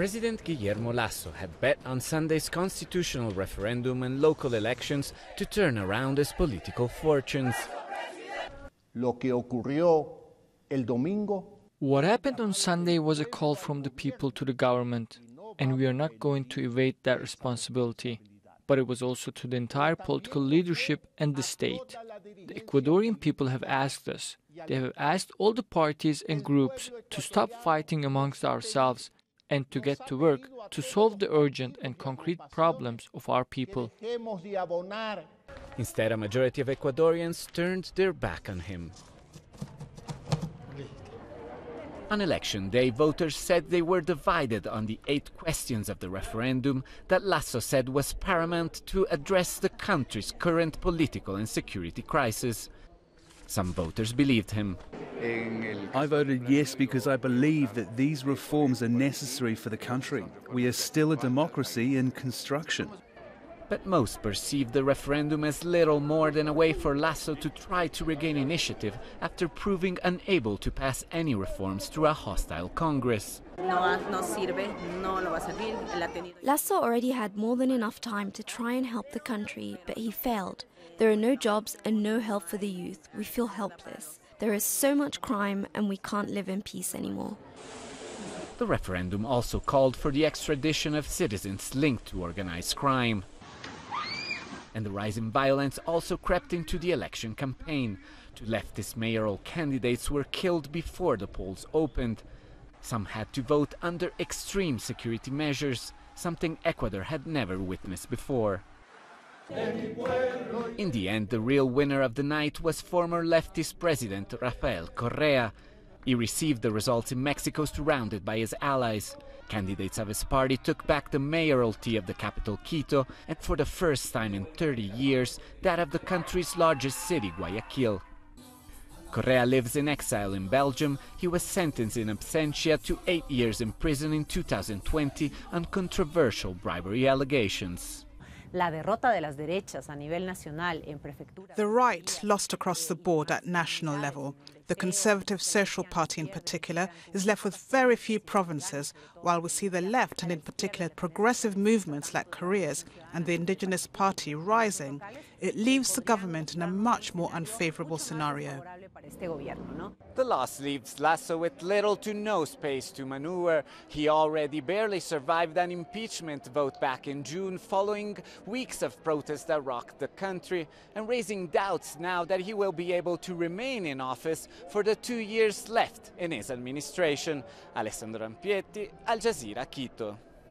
President Guillermo Lasso had bet on Sunday's constitutional referendum and local elections to turn around his political fortunes. Lo que ocurrió el domingo What happened on Sunday was a call from the people to the government, and we are not going to evade that responsibility. But it was also to the entire political leadership and the state. The Ecuadorian people have asked us, they have asked all the parties and groups to stop fighting amongst ourselves and to get to work to solve the urgent and concrete problems of our people. Instead, a majority of Ecuadorians turned their back on him. On election day, voters said they were divided on the eight questions of the referendum that Lasso said was paramount to address the country's current political and security crisis. Some voters believed him. I voted yes because I believe that these reforms are necessary for the country. We are still a democracy in construction. But most perceived the referendum as little more than a way for Lasso to try to regain initiative after proving unable to pass any reforms through a hostile Congress. no, no sirve, no lo va a servir. Él ha tenido Lasso already had more than enough time to try and help the country, but he failed. There are no jobs and no help for the youth. We feel helpless. There is so much crime, and we can't live in peace anymore. The referendum also called for the extradition of citizens linked to organized crime. And the rise in violence also crept into the election campaign. Two leftist mayoral candidates were killed before the polls opened. Some had to vote under extreme security measures, something Ecuador had never witnessed before. In the end, the real winner of the night was former leftist president Rafael Correa. He received the results in Mexico surrounded by his allies. Candidates of his party took back the mayoralty of the capital Quito and for the first time in 30 years that of the country's largest city Guayaquil. Correa lives in exile in Belgium. He was sentenced in absentia to eight years in prison in 2020 on controversial bribery allegations. La derrota de las derechas a nivel nacional en prefecturas. The right lost across the board at national level. The Conservative Social Party, in particular, is left with very few provinces, while we see the left, and in particular progressive movements like Correa's and the Indigenous Party, rising. It leaves the government in a much more unfavourable scenario. Este gobierno, ¿no? The loss leaves Lasso with little to no space to maneuver. He already barely survived an impeachment vote back in June following weeks of protests that rocked the country and raising doubts now that he will be able to remain in office for the two years left in his administration. Alessandro Rampietti, Al Jazeera, Quito.